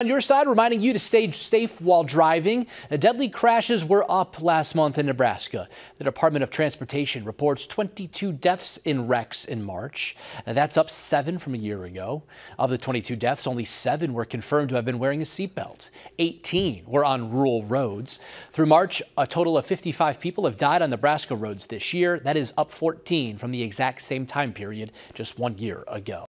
On your side, reminding you to stay safe while driving. Deadly crashes were up last month in Nebraska. The Department of Transportation reports 22 deaths in wrecks in March. Uh, that's up seven from a year ago. Of the 22 deaths, only seven were confirmed to have been wearing a seatbelt. 18 were on rural roads. Through March, a total of 55 people have died on Nebraska roads this year. That is up 14 from the exact same time period just one year ago.